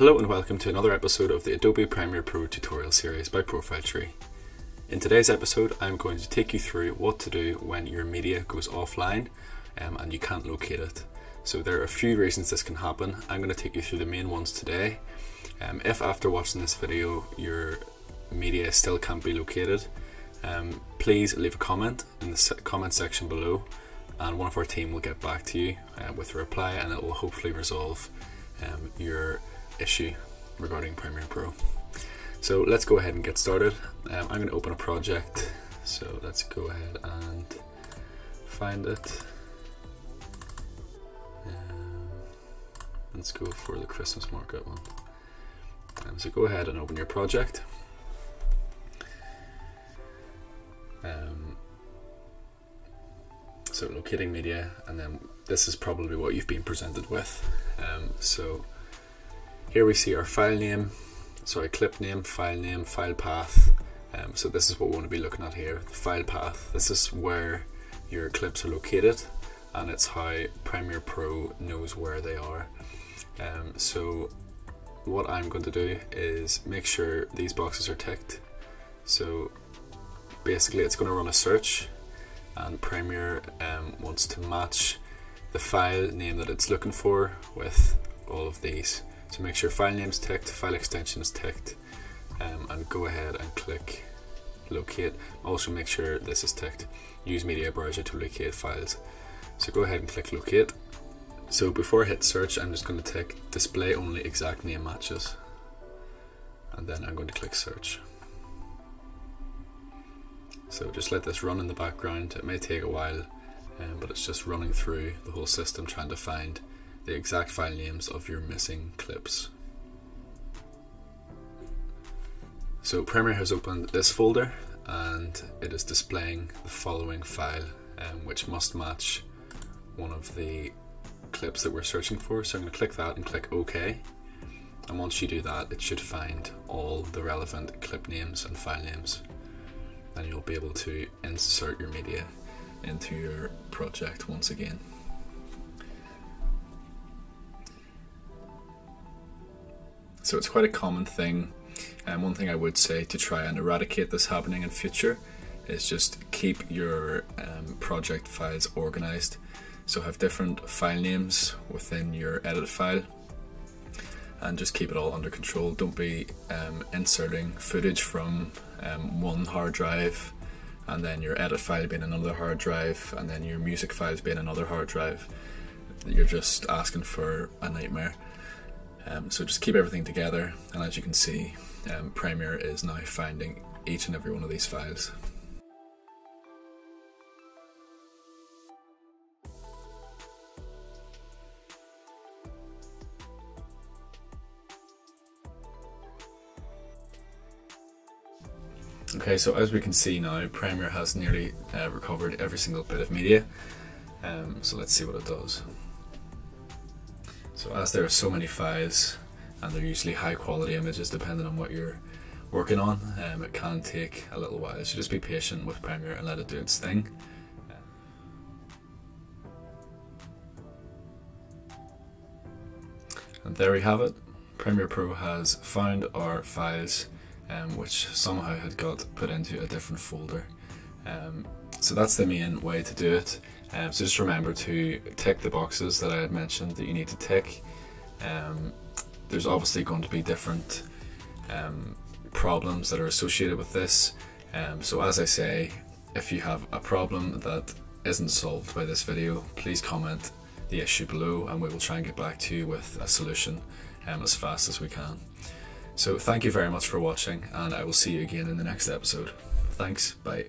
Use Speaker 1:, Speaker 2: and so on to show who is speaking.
Speaker 1: Hello and welcome to another episode of the Adobe Premiere Pro tutorial series by ProfileTree. In today's episode, I'm going to take you through what to do when your media goes offline um, and you can't locate it. So there are a few reasons this can happen. I'm going to take you through the main ones today. Um, if after watching this video your media still can't be located, um, please leave a comment in the comment section below and one of our team will get back to you uh, with a reply and it will hopefully resolve um, your issue regarding Premiere Pro. So let's go ahead and get started. Um, I'm going to open a project. So let's go ahead and find it. Um, let's go for the Christmas market one. Um, so go ahead and open your project. Um, so locating media, and then this is probably what you've been presented with. Um, so here we see our file name, sorry, clip name, file name, file path. Um, so this is what we want to be looking at here, the file path. This is where your clips are located and it's how Premiere Pro knows where they are. Um, so what I'm going to do is make sure these boxes are ticked. So basically it's going to run a search and Premiere um, wants to match the file name that it's looking for with all of these. So make sure file name's ticked, file extension is ticked, um, and go ahead and click locate. Also make sure this is ticked. Use media browser to locate files. So go ahead and click locate. So before I hit search, I'm just going to tick display only exact name matches. And then I'm going to click search. So just let this run in the background. It may take a while, um, but it's just running through the whole system trying to find the exact file names of your missing clips. So Premiere has opened this folder and it is displaying the following file um, which must match one of the clips that we're searching for. So I'm going to click that and click OK. And once you do that, it should find all the relevant clip names and file names. And you'll be able to insert your media into your project once again. So it's quite a common thing. And one thing I would say to try and eradicate this happening in future is just keep your um, project files organized. So have different file names within your edit file and just keep it all under control. Don't be um, inserting footage from um, one hard drive and then your edit file being another hard drive and then your music files being another hard drive. You're just asking for a nightmare. Um, so just keep everything together and as you can see um, Premiere is now finding each and every one of these files. Okay, so as we can see now, Premiere has nearly uh, recovered every single bit of media. Um, so let's see what it does. So as there are so many files, and they're usually high quality images depending on what you're working on, um, it can take a little while. So just be patient with Premiere and let it do its thing. And there we have it. Premiere Pro has found our files um, which somehow had got put into a different folder. Um, so that's the main way to do it. Um, so just remember to tick the boxes that I had mentioned that you need to tick. Um, there's obviously going to be different um, problems that are associated with this. Um, so as I say, if you have a problem that isn't solved by this video, please comment the issue below and we will try and get back to you with a solution um, as fast as we can. So thank you very much for watching and I will see you again in the next episode. Thanks, bye.